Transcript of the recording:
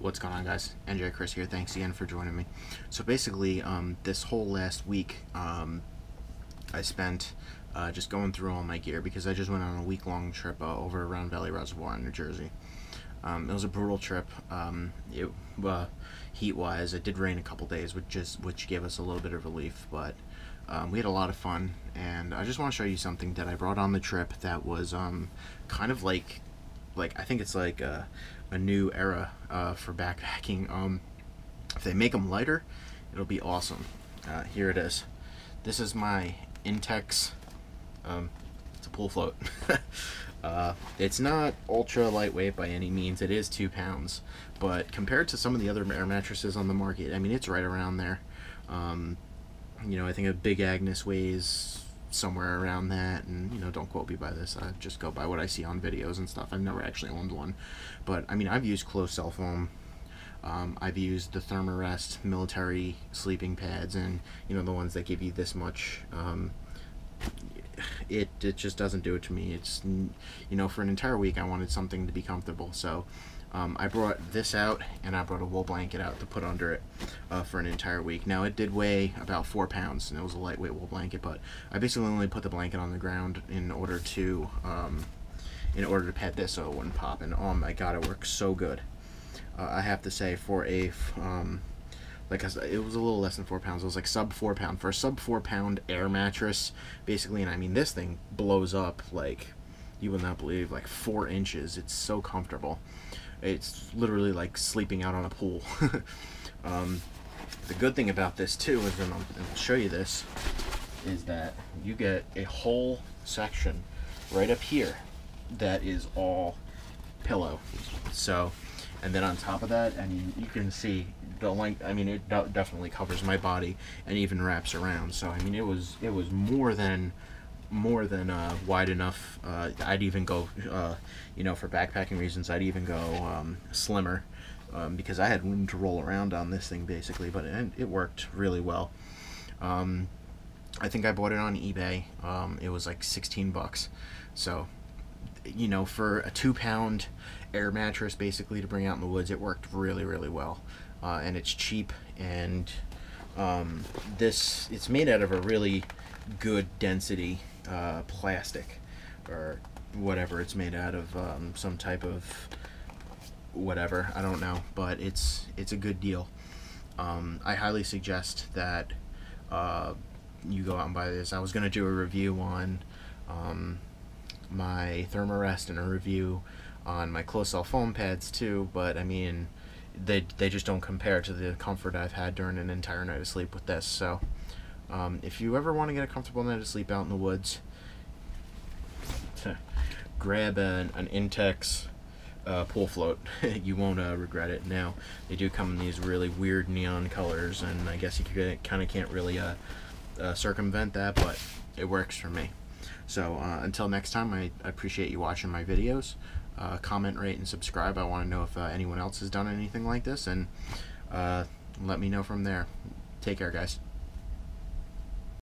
What's going on, guys? NJ Chris here. Thanks again for joining me. So basically, um, this whole last week, um, I spent uh, just going through all my gear because I just went on a week-long trip uh, over Round Valley Reservoir in New Jersey. Um, it was a brutal trip. Um, it, uh, heat-wise, it did rain a couple days, which just which gave us a little bit of relief, but um, we had a lot of fun. And I just want to show you something that I brought on the trip that was um, kind of like, like I think it's like a, a new era uh, for backpacking. Um, if they make them lighter, it'll be awesome. Uh, here it is. This is my Intex. Um, it's a pool float. Uh, it's not ultra lightweight by any means. It is two pounds, but compared to some of the other air mattresses on the market, I mean it's right around there. Um, you know, I think a Big Agnes weighs somewhere around that, and you know, don't quote me by this. I just go by what I see on videos and stuff. I've never actually owned one, but I mean I've used closed cell foam. Um, I've used the Thermarest military sleeping pads, and you know the ones that give you this much. Um, it it just doesn't do it to me. It's you know for an entire week I wanted something to be comfortable, so um, I brought this out and I brought a wool blanket out to put under it uh, for an entire week. Now it did weigh about four pounds and it was a lightweight wool blanket, but I basically only put the blanket on the ground in order to um, in order to pet this so it wouldn't pop. And oh my god, it works so good. Uh, I have to say for a um, like it was a little less than four pounds. It was like sub four pound for a sub four pound air mattress, basically. And I mean, this thing blows up like you will not believe, like four inches. It's so comfortable. It's literally like sleeping out on a pool. um, the good thing about this too is, and I'll, and I'll show you this, is that you get a whole section right up here that is all pillow. So, and then on top of that, I mean, you can see the length. I mean, it definitely covers my body and even wraps around. So I mean, it was it was more than more than uh, wide enough. Uh, I'd even go, uh, you know, for backpacking reasons, I'd even go um, slimmer um, because I had room to roll around on this thing basically. But it, it worked really well. Um, I think I bought it on eBay. Um, it was like 16 bucks. So, you know, for a two pound air mattress basically to bring out in the woods, it worked really, really well uh, and it's cheap and um, this it's made out of a really good density uh, plastic or whatever it's made out of um, some type of whatever I don't know but it's it's a good deal um, I highly suggest that uh, you go out and buy this I was gonna do a review on um, my Thermarest and a review on my closed cell foam pads too but I mean they they just don't compare to the comfort I've had during an entire night of sleep with this. So, um, if you ever want to get a comfortable night of sleep out in the woods, grab an, an Intex uh, pool float. you won't uh, regret it. Now, they do come in these really weird neon colors, and I guess you kind of can't really uh, uh, circumvent that, but it works for me. So, uh, until next time, I, I appreciate you watching my videos uh, comment, rate, and subscribe. I want to know if anyone else has done anything like this, and let me know from there. Take care, guys.